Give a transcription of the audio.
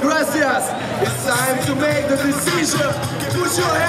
gracias. It's time to make the decision. Put your hands